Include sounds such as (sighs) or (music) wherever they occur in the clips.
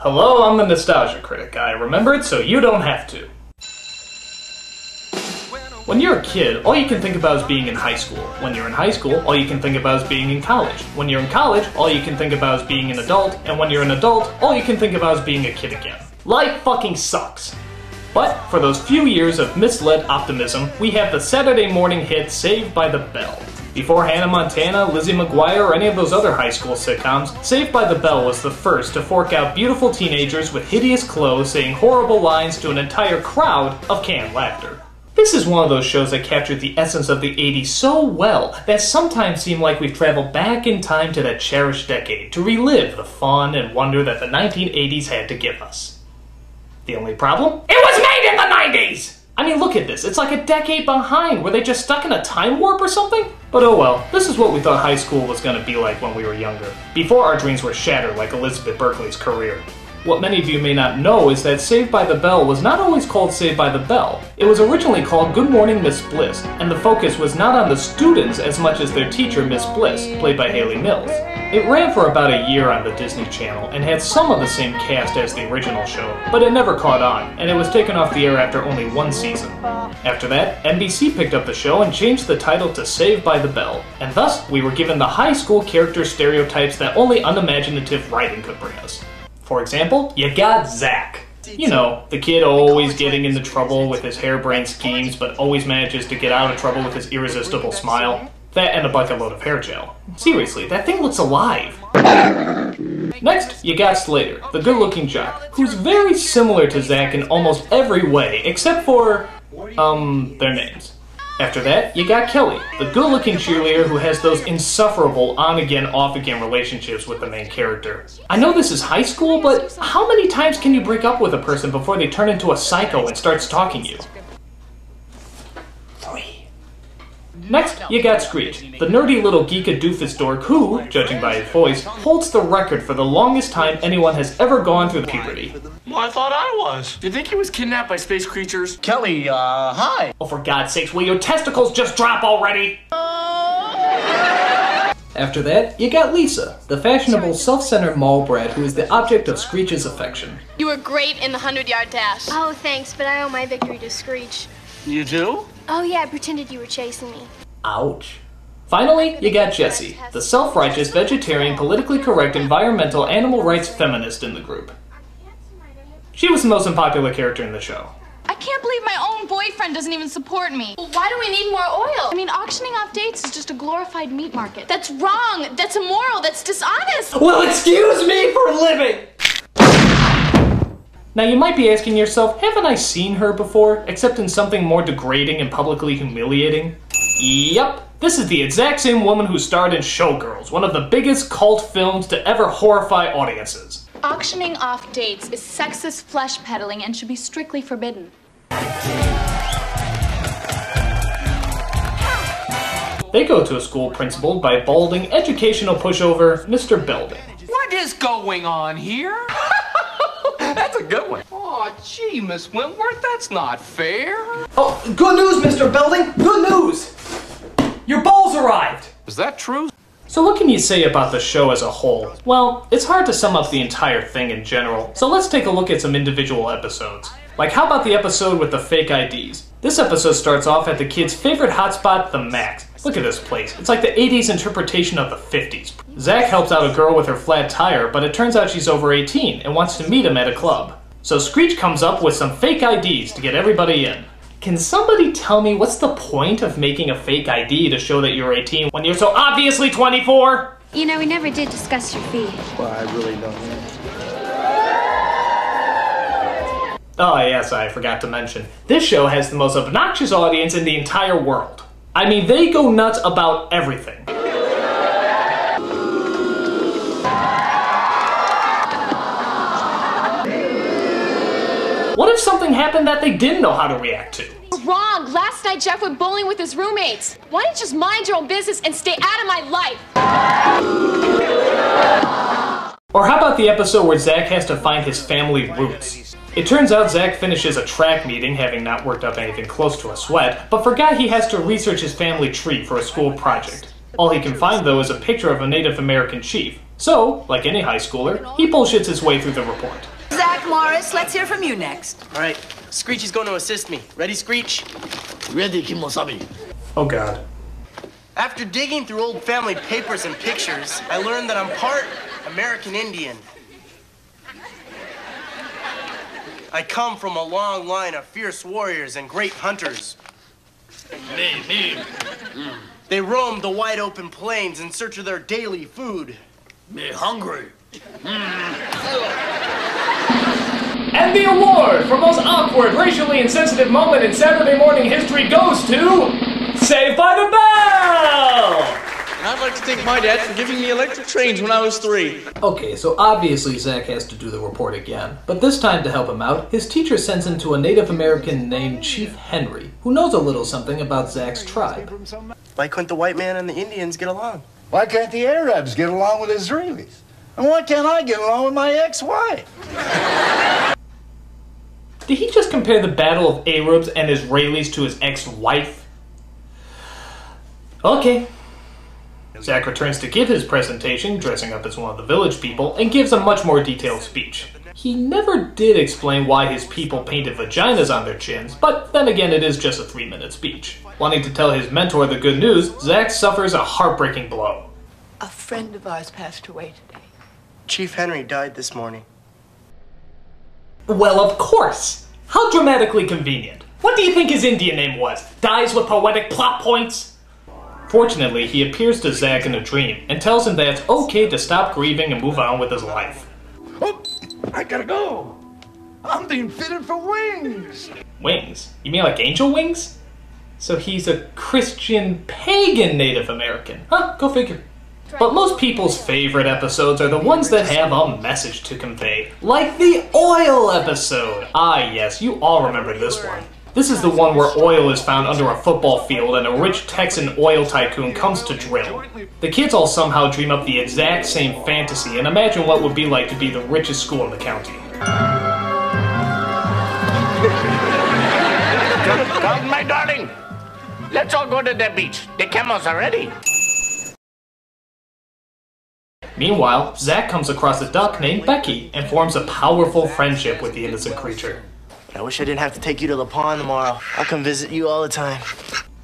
Hello, I'm the Nostalgia Critic. I remember it so you don't have to. When you're a kid, all you can think about is being in high school. When you're in high school, all you can think about is being in college. When you're in college, all you can think about is being an adult. And when you're an adult, all you can think about is being a kid again. Life fucking sucks. But for those few years of misled optimism, we have the Saturday morning hit Saved by the Bell. Before Hannah Montana, Lizzie McGuire, or any of those other high school sitcoms, Saved by the Bell was the first to fork out beautiful teenagers with hideous clothes saying horrible lines to an entire crowd of canned laughter. This is one of those shows that captured the essence of the 80s so well that sometimes seem like we've traveled back in time to that cherished decade to relive the fun and wonder that the 1980s had to give us. The only problem? It was made in the 90s! I mean, look at this. It's like a decade behind. Were they just stuck in a time warp or something? But oh well, this is what we thought high school was gonna be like when we were younger, before our dreams were shattered like Elizabeth Berkley's career. What many of you may not know is that Saved by the Bell was not always called Saved by the Bell. It was originally called Good Morning Miss Bliss, and the focus was not on the students as much as their teacher, Miss Bliss, played by Hayley Mills. It ran for about a year on the Disney Channel and had some of the same cast as the original show, but it never caught on, and it was taken off the air after only one season. After that, NBC picked up the show and changed the title to Saved by the Bell, and thus we were given the high school character stereotypes that only unimaginative writing could bring us. For example, you got Zach. You know, the kid always getting into trouble with his harebrained schemes, but always manages to get out of trouble with his irresistible smile. That and a bucket load of hair gel. Seriously, that thing looks alive. Next, you got Slater, the good looking jock, who's very similar to Zach in almost every way, except for, um, their names. After that, you got Kelly, the good looking cheerleader who has those insufferable on again, off again relationships with the main character. I know this is high school, but how many times can you break up with a person before they turn into a psycho and start stalking you? Next, you got Screech, the nerdy little geeka doofus dork who, judging by his voice, holds the record for the longest time anyone has ever gone through puberty. Well, I thought I was. Do you think he was kidnapped by space creatures? Kelly, uh, hi. Oh, for God's sakes, will your testicles just drop already? After that, you got Lisa, the fashionable, self-centered mall brat who is the object of Screech's affection. You were great in the 100 yard dash. Oh, thanks, but I owe my victory to Screech. You do? Oh, yeah, I pretended you were chasing me. Ouch. Finally, you got Jessie, the self-righteous, vegetarian, politically correct, environmental, animal rights feminist in the group. She was the most unpopular character in the show. I can't believe my own boyfriend doesn't even support me. Why do we need more oil? I mean, auctioning off dates is just a glorified meat market. That's wrong. That's immoral. That's dishonest. Well, excuse me for living! Now you might be asking yourself, haven't I seen her before, except in something more degrading and publicly humiliating? Yep, this is the exact same woman who starred in Showgirls, one of the biggest cult films to ever horrify audiences. Auctioning off dates is sexist flesh peddling and should be strictly forbidden. They go to a school principaled by balding educational pushover Mr. Belding. What is going on here? (laughs) that's a good one. Oh, gee, Miss Wentworth, that's not fair. Oh, good news, Mr. Belding! Good news! Your balls arrived! Is that true? So what can you say about the show as a whole? Well, it's hard to sum up the entire thing in general, so let's take a look at some individual episodes. Like how about the episode with the fake IDs? This episode starts off at the kid's favorite hotspot, the Max. Look at this place. It's like the 80s interpretation of the 50s. Zach helps out a girl with her flat tire, but it turns out she's over 18 and wants to meet him at a club. So Screech comes up with some fake IDs to get everybody in. Can somebody tell me what's the point of making a fake ID to show that you're 18 when you're so obviously 24? You know, we never did discuss your fee. Well, I really don't know. Oh, yes, I forgot to mention. This show has the most obnoxious audience in the entire world. I mean, they go nuts about everything. Happened that they didn't know how to react to? Wrong. Last night Jeff went bowling with his roommates. Why don't you just mind your own business and stay out of my life? Or how about the episode where Zach has to find his family roots? It turns out Zach finishes a track meeting, having not worked up anything close to a sweat, but forgot he has to research his family tree for a school project. All he can find, though, is a picture of a Native American chief. So, like any high schooler, he bullshits his way through the report. Zach Morris, let's hear from you next. All right, Screech is going to assist me. Ready, Screech? Ready, Kimosabi. Oh god. After digging through old family papers and pictures, I learned that I'm part American Indian. I come from a long line of fierce warriors and great hunters. Me, me. They roamed the wide open plains in search of their daily food. Me hungry. And the award for most awkward, racially insensitive moment in Saturday morning history goes to Saved by the Bell! And I'd like to thank my dad for giving me electric trains when I was three. Okay, so obviously Zach has to do the report again. But this time, to help him out, his teacher sends him to a Native American named Chief Henry, who knows a little something about Zach's tribe. Why couldn't the white man and the Indians get along? Why can't the Arabs get along with Israelis? And why can't I get along with my ex-wife? Did he just compare the Battle of Arabs and Israelis to his ex wife? Okay. Zach returns to give his presentation, dressing up as one of the village people, and gives a much more detailed speech. He never did explain why his people painted vaginas on their chins, but then again, it is just a three minute speech. Wanting to tell his mentor the good news, Zach suffers a heartbreaking blow. A friend of ours passed away today. Chief Henry died this morning. Well, of course! How dramatically convenient. What do you think his Indian name was? Dies with poetic plot points? Fortunately, he appears to Zack in a dream and tells him that it's okay to stop grieving and move on with his life. Oh, I gotta go. I'm being fitted for wings. Wings? You mean like angel wings? So he's a Christian pagan Native American. Huh, go figure. But most people's favorite episodes are the ones that have a message to convey, like the oil episode. Ah, yes, you all remember this one. This is the one where oil is found under a football field and a rich Texan oil tycoon comes to drill. The kids all somehow dream up the exact same fantasy and imagine what it would be like to be the richest school in the county. Come, my darling. Let's all go to the beach. The camels are ready. Meanwhile, Zack comes across a duck named Becky and forms a powerful friendship with the innocent creature. I wish I didn't have to take you to the pond tomorrow. I'll come visit you all the time.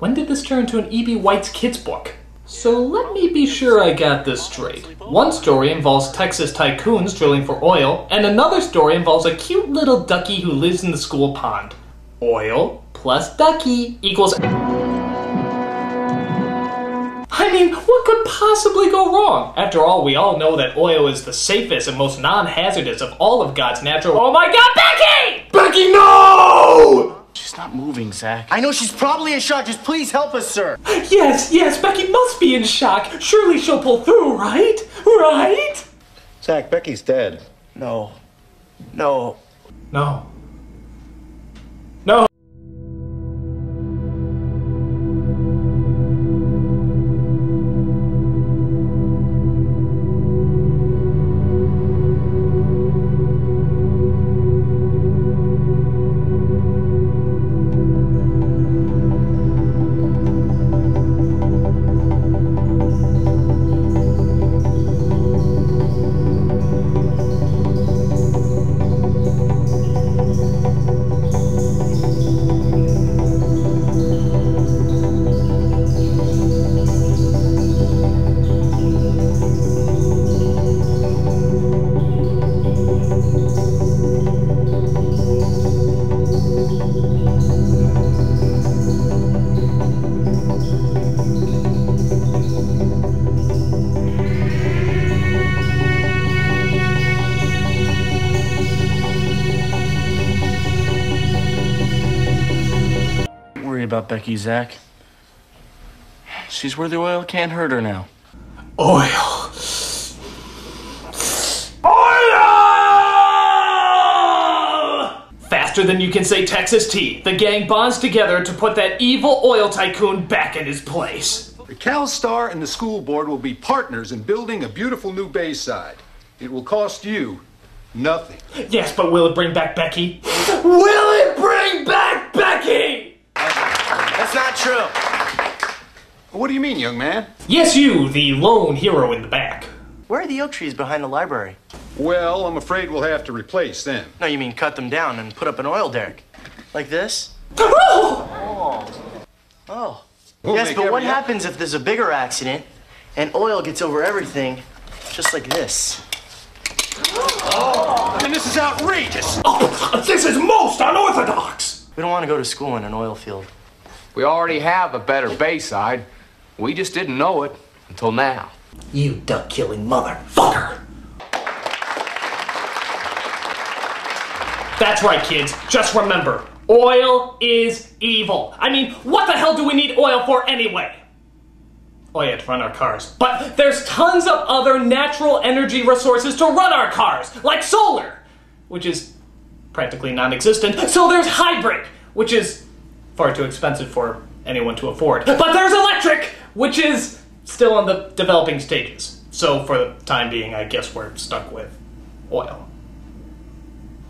When did this turn into an E.B. White's kids book? So let me be sure I got this straight. One story involves Texas tycoons drilling for oil, and another story involves a cute little ducky who lives in the school pond. Oil plus ducky equals. I mean, what could possibly go wrong? After all, we all know that oil is the safest and most non hazardous of all of God's natural. Oh my god, Becky! Becky, no! She's not moving, Zach. I know she's probably in shock. Just please help us, sir. Yes, yes, Becky must be in shock. Surely she'll pull through, right? Right? Zach, Becky's dead. No. No. No. No. About Becky, Zach. She's where the oil can't hurt her now. Oil. Oil! Faster than you can say Texas T, the gang bonds together to put that evil oil tycoon back in his place. The CalStar and the school board will be partners in building a beautiful new Bayside. It will cost you nothing. Yes, but will it bring back Becky? Will it bring back Becky? That's not true. What do you mean, young man? Yes, you, the lone hero in the back. Where are the oak trees behind the library? Well, I'm afraid we'll have to replace them. No, you mean cut them down and put up an oil derrick. Like this? (laughs) Oh. Oh. We'll yes, but what every- happens if there's a bigger accident and oil gets over everything, just like this? Oh. And this is outrageous! Oh, This is most unorthodox! We don't want to go to school in an oil field. We already have a better Bayside. We just didn't know it until now. You duck killing motherfucker. That's right, kids. Just remember oil is evil. I mean, what the hell do we need oil for anyway? Oh, yeah, to run our cars. But there's tons of other natural energy resources to run our cars, like solar, which is practically non existent. So there's hybrid, which is far too expensive for anyone to afford. But there's electric, which is still in the developing stages. So for the time being, I guess we're stuck with oil.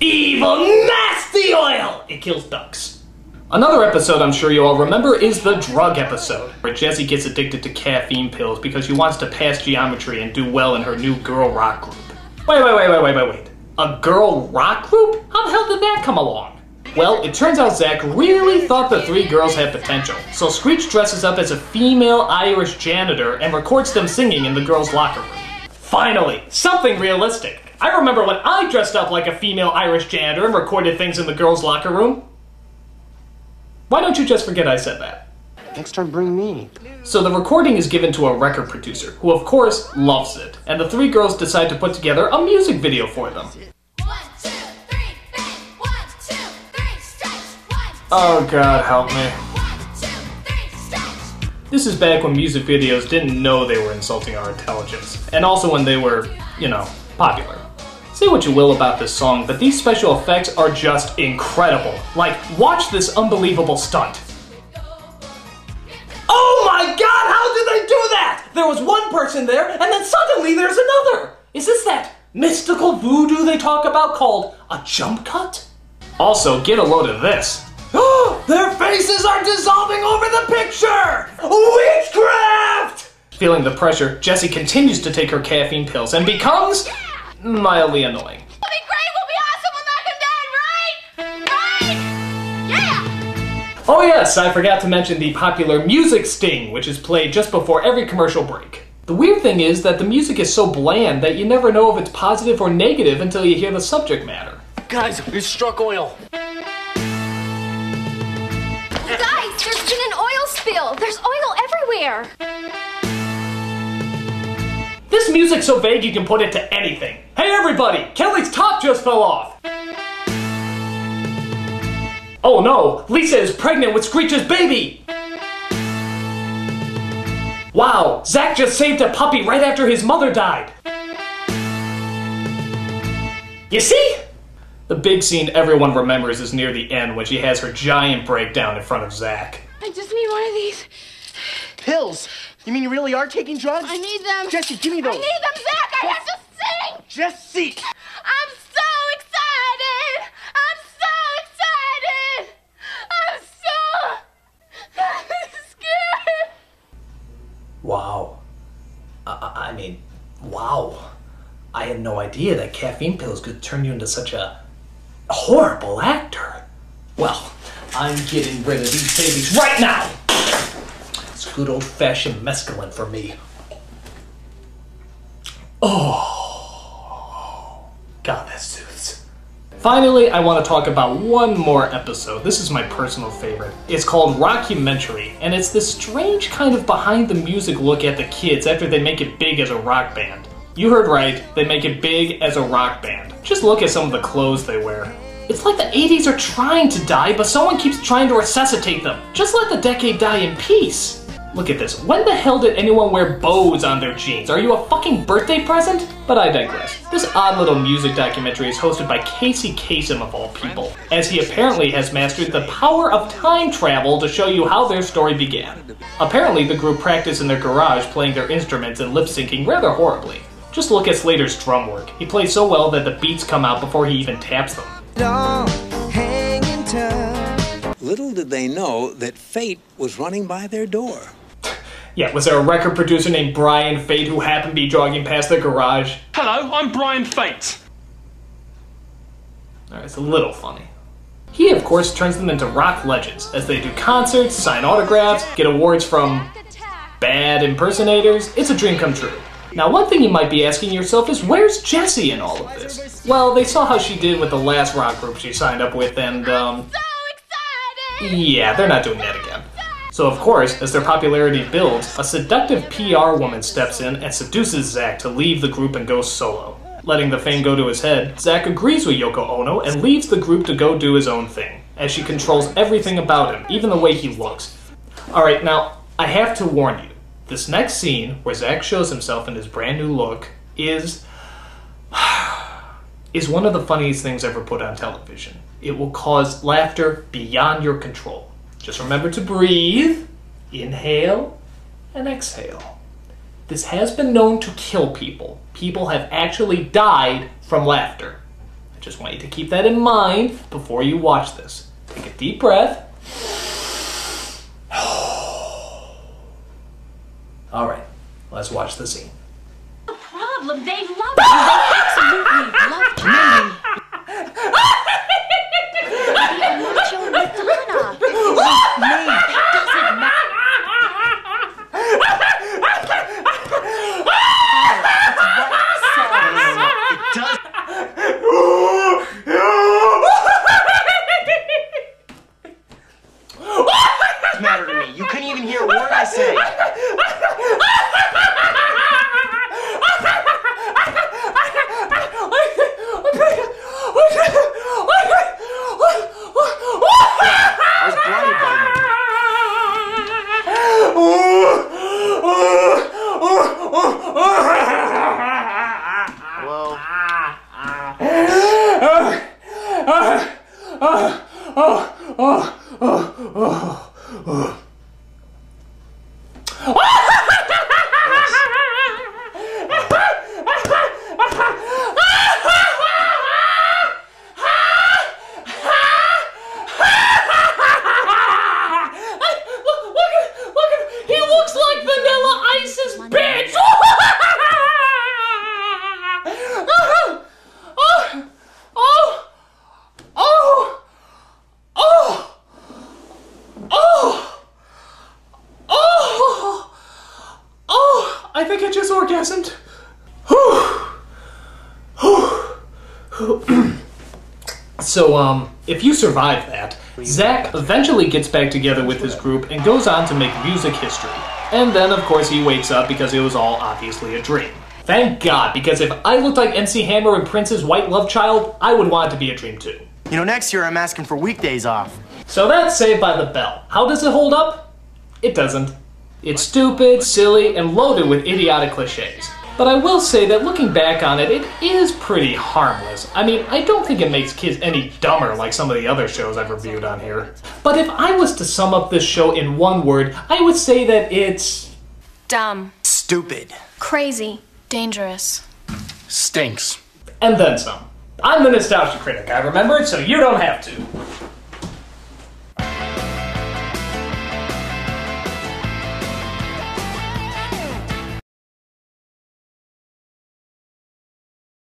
Evil, nasty oil! It kills ducks. Another episode I'm sure you all remember is the drug episode, where Jessie gets addicted to caffeine pills because she wants to pass geometry and do well in her new girl rock group. Wait, wait, wait, wait, wait, wait, wait. A girl rock group? How the hell did that come along? Well, it turns out Zach really thought the three girls had potential, so Screech dresses up as a female Irish janitor and records them singing in the girls' locker room. Finally, something realistic. I remember when I dressed up like a female Irish janitor and recorded things in the girls' locker room. Why don't you just forget I said that? Next time, bring me. So the recording is given to a record producer, who of course loves it, and the three girls decide to put together a music video for them. Oh god, help me. This is back when music videos didn't know they were insulting our intelligence, and also when they were, you know, popular. Say what you will about this song, but these special effects are just incredible. Like, watch this unbelievable stunt. Oh my god, how did they do that? There was one person there, and then suddenly there's another! Is this that mystical voodoo they talk about called a jump cut? Also, get a load of this. Their faces are dissolving over the picture! Witchcraft! Feeling the pressure, Jessie continues to take her caffeine pills and becomes mildly annoying. We'll be great, we'll be awesome, we'll knock him dead, right? Right? Yeah! Oh yes, I forgot to mention the popular music sting, which is played just before every commercial break. The weird thing is that the music is so bland that you never know if it's positive or negative until you hear the subject matter. Guys, we struck oil. There's oil everywhere. This music's so vague you can put it to anything. Hey everybody, Kelly's top just fell off! Oh no, Lisa is pregnant with Screech's baby! Wow, Zach just saved a puppy right after his mother died! You see? The big scene everyone remembers is near the end when she has her giant breakdown in front of Zach. I just need one of these. Pills? You mean you really are taking drugs? I need them. Jessie, give me those. I need them, Zach! I have to sing! Jessie! I'm so excited! I'm so excited! I'm so (laughs) scared! Wow. I, I mean, wow. I had no idea that caffeine pills could turn you into such a horrible actor. Well, I'm getting rid of these babies right now! It's good old fashioned mescaline for me. Oh. God, that soothes. Finally, I want to talk about one more episode. This is my personal favorite. It's called Rockumentary, and it's this strange kind of behind the music look at the kids after they make it big as a rock band. You heard right, they make it big as a rock band. Just look at some of the clothes they wear. It's like the 80s are trying to die, but someone keeps trying to resuscitate them. Just let the decade die in peace. Look at this. When the hell did anyone wear bows on their jeans? Are you a fucking birthday present? But I digress. This odd little music documentary is hosted by Casey Kasem of all people, as he apparently has mastered the power of time travel to show you how their story began. Apparently, the group practiced in their garage playing their instruments and lip syncing rather horribly. Just look at Slater's drum work. He plays so well that the beats come out before he even taps them. Little did they know that fate was running by their door. Yeah, was there a record producer named Brian Fate who happened to be jogging past their garage? Hello, I'm Brian Fate. Alright, it's a little funny. He, of course, turns them into rock legends as they do concerts, sign autographs, get awards from bad impersonators. It's a dream come true. Now, one thing you might be asking yourself is where's Jessie in all of this? Well, they saw how she did with the last rock group she signed up with, and, um. Yeah, they're not doing that again. So, of course, as their popularity builds, a seductive PR woman steps in and seduces Zack to leave the group and go solo. Letting the fame go to his head, Zack agrees with Yoko Ono and leaves the group to go do his own thing, as she controls everything about him, even the way he looks. Alright, now, I have to warn you. This next scene, where Zach shows himself in his brand new look, is. (sighs) is one of the funniest things ever put on television. It will cause laughter beyond your control. Just remember to breathe, inhale, and exhale. This has been known to kill people. People have actually died from laughter. I just want you to keep that in mind before you watch this. Take a deep breath. All right, let's watch the scene. The problem. They love you. They absolutely love you. Macho Madonna. It doesn't Ah! (laughs) I think I just orgasmed. So, um, if you survive that, Zack eventually gets back together with his group and goes on to make music history. And then, of course, he wakes up because it was all obviously a dream. Thank God, because if I looked like MC Hammer and Prince's white love child, I would want it to be a dream too. you know, next year I'm asking for weekdays off. So that's Saved by the Bell. How does it hold up? It doesn't. It's stupid, silly, and loaded with idiotic cliches. But I will say that looking back on it, it is pretty harmless. I mean, I don't think it makes kids any dumber like some of the other shows I've reviewed on here. But if I was to sum up this show in one word, I would say that it's. Dumb. Stupid. Crazy. Dangerous. Stinks. and then some. I'm the nostalgia critic, I remember it, so you don't have to.